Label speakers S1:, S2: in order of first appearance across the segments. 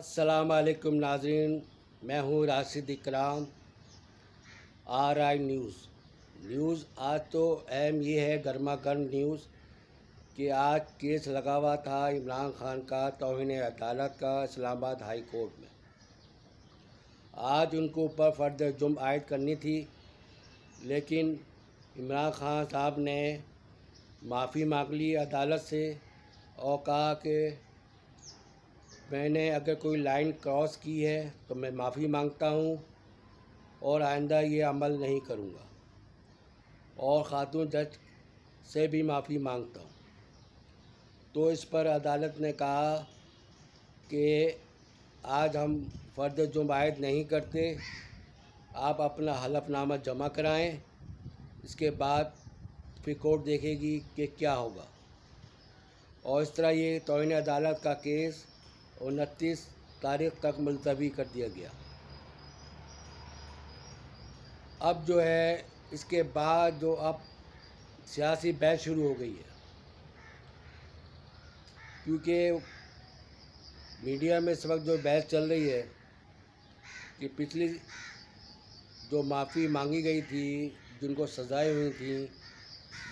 S1: असलकुम नाजरीन मैं हूँ राशिद इकराम आर आई न्यूज़ न्यूज़ आज तो अहम ये है गर्मा गर्म न्यूज़ कि आज केस लगा हुआ था इमरान खान का, तोहन अदालत का, इस्लामाबाद हाई कोर्ट में। आज उनको ऊपर फ़र्द जुम आयद करनी थी, लेकिन इमरान खान साहब ने माफ़ी मांग ली अदालत से और कहा कि मैंने अगर कोई लाइन क्रॉस की है तो मैं माफ़ी माँगता हूँ और आइंदा ये अमल नहीं करूँगा। और ख़ातून जज से भी माफ़ी माँगता हूँ। तो इस पर अदालत ने कहा कि आज हम फ़र्द जुमायद नहीं करते, आप अपना हलफनामा जमा कराएँ, इसके बाद फिर कोर्ट देखेगी कि क्या होगा। और इस तरह ये तोन अदालत का केस उनतीस तारीख तक मुलतवी कर दिया गया। अब जो है, इसके बाद जो अब सियासी बहस शुरू हो गई है। क्योंकि मीडिया में इस वक्त जो बहस चल रही है, कि पिछली जो माफ़ी मांगी गई थी, जिनको सजाएँ हुई थी,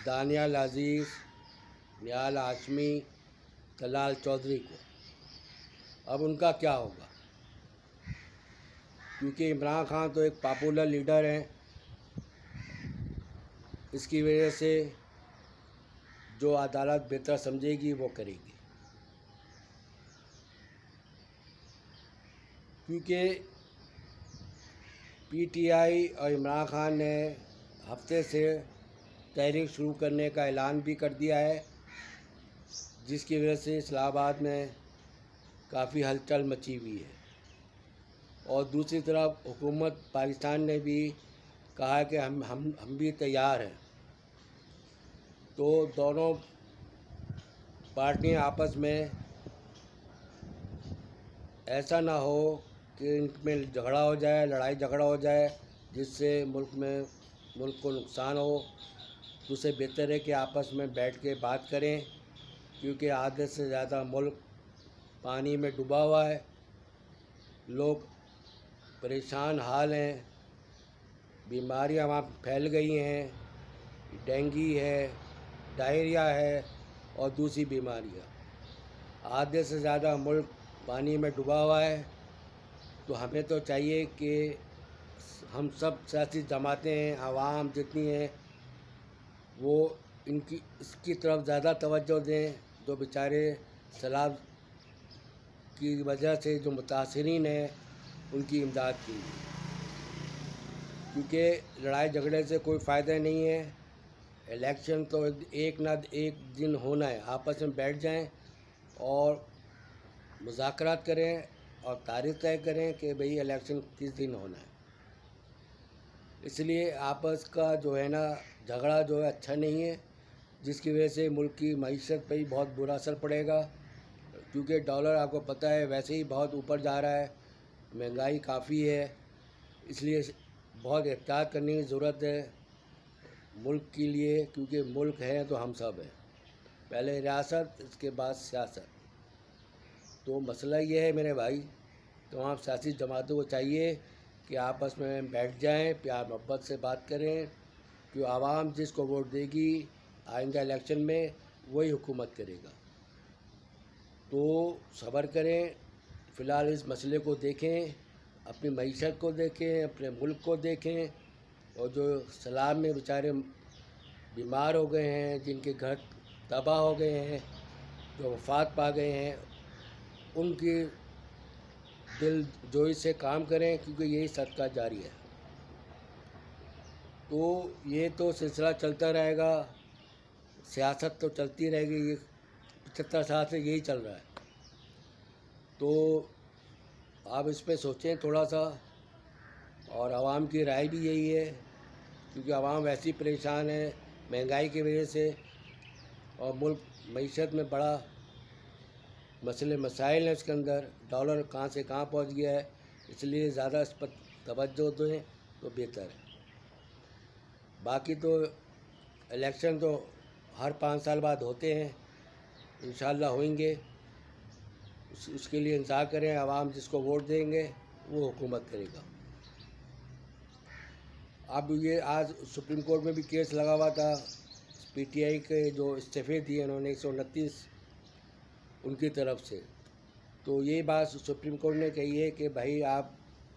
S1: दानियाल अज़ीज़ नियाल आशमी तलाल चौधरी को। अब उनका क्या होगा? क्योंकि इमरान खान तो एक पॉपुलर लीडर हैं। इसकी वजह से जो अदालत बेहतर समझेगी, वो करेगी। क्योंकि पीटीआई और इमरान खान ने हफ़्ते से तहरीक शुरू करने का ऐलान भी कर दिया है, जिसकी वजह से इस्लाहाबाद में काफ़ी हलचल मची हुई है। और दूसरी तरफ़ हुकूमत पाकिस्तान ने भी कहा कि हम हम हम भी तैयार हैं। तो दोनों पार्टियाँ आपस में ऐसा ना हो कि इनमें झगड़ा हो जाए, लड़ाई झगड़ा हो जाए, जिससे मुल्क में, मुल्क को नुकसान हो। तो उससे बेहतर है कि आपस में बैठ के बात करें, क्योंकि आधे से ज़्यादा मुल्क पानी में डूबा हुआ है। लोग परेशान हाल हैं। बीमारियाँ वहाँ फैल गई हैं। डेंगी है, डायरिया है और दूसरी बीमारियाँ। आधे से ज़्यादा मुल्क पानी में डूबा हुआ है। तो हमें तो चाहिए कि हम सब सियासी जमातें हैं, आवाम जितनी हैं, वो इनकी, इसकी तरफ़ ज़्यादा तवज्जो दें। जो बेचारे सैलाब की वजह से जो मुतासरीन हैं, उनकी इमदाद की क्योंकि लड़ाई झगड़े से कोई फ़ायदा नहीं है। इलेक्शन तो एक ना एक दिन होना है। आपस में बैठ जाएँ और मुजाकरात करें और तारीख तय करें कि भाई इलेक्शन किस दिन होना है। इसलिए आपस का जो है ना, झगड़ा जो है अच्छा नहीं है, जिसकी वजह से मुल्क की मीशत पर ही बहुत बुरा असर पड़ेगा। क्योंकि डॉलर आपको पता है, वैसे ही बहुत ऊपर जा रहा है। महँगाई काफ़ी है, इसलिए बहुत एहतियात करने की ज़रूरत है मुल्क के लिए, क्योंकि मुल्क है तो हम सब हैं। पहले रियासत, इसके बाद सियासत। तो मसला ये है मेरे भाई तो आप सियासी जमातों को चाहिए कि आपस में बैठ जाएँ, प्यार मोहब्बत से बात करें, कि आवाम जिसको वोट देगी आइंदा इलेक्शन में, वही हुकूमत करेगा। तो सब्र करें, फ़िलहाल इस मसले को देखें, अपनी मीशत को देखें, अपने मुल्क को देखें, और जो सलाम में बेचारे बीमार हो गए हैं, जिनके घर तबाह हो गए हैं, जो वफात पा गए हैं, उनकी दिल जोई से काम करें, क्योंकि यही सदका जारी है। तो ये तो सिलसिला चलता रहेगा, सियासत तो चलती रहेगी ये पचहत्तर साल से यही चल रहा है। तो आप इस पर सोचें थोड़ा सा और आवाम की राय भी यही है, क्योंकि आवाम वैसी परेशान है महँगाई की वजह से, और मुल्क मीशत में बड़ा मसले, मसाइल हैं इसके अंदर। डॉलर कहाँ से कहाँ पहुँच गया है, इसलिए ज़्यादा इस पर तोज्जो दें तो बेहतर है। बाकी तो इलेक्शन तो हर पाँच साल बाद होते हैं इन होंगे उस, उसके लिए इंतज़ार करें आवाम जिसको वोट देंगे वो हुकूमत करेगा। अब ये आज सुप्रीम कोर्ट में भी केस लगा हुआ था पीटीआई के जो इस्तीफ़े दिए उन्होंने एक सौ उनतीस उनकी तरफ़ से। तो ये बात सुप्रीम कोर्ट ने कही है कि भाई आप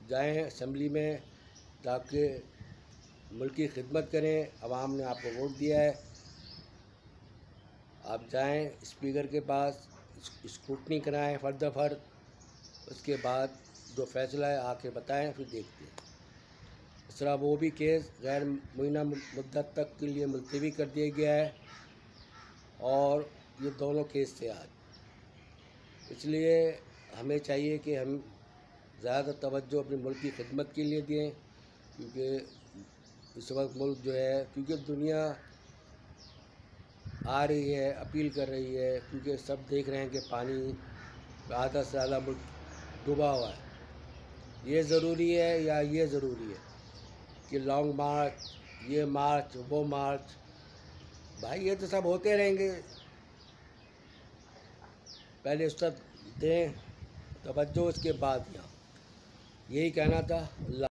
S1: जाएँ असम्बली में ताकि मुल्क की खिदमत करें आवाम ने आपको वोट दिया है। आप जाएँ स्पीकर के पास स्क्रूटनी कराएँ फर्द फर्द उसके बाद जो फैसला है, आके बताएँ, फिर देखते हैं। इस तरह वो भी केस गैर मुइना मुद्दत तक के लिए मुलतवी कर दिया गया है और ये दोनों केस थे आज। इसलिए हमें चाहिए कि हम ज़्यादा तवज्जो अपने मुल्क की खिदमत के लिए दें, क्योंकि इस वक्त मुल्क जो है, क्योंकि दुनिया आ रही है, अपील कर रही है, क्योंकि सब देख रहे हैं कि पानी आधा से ज़्यादा मुल्क डूबा हुआ है। ये ज़रूरी है या ये ज़रूरी है कि लॉन्ग मार्च ये मार्च वो मार्च भाई, ये तो सब होते रहेंगे। पहले उस दें तवज्जो उसके बाद यहाँ यही कहना था।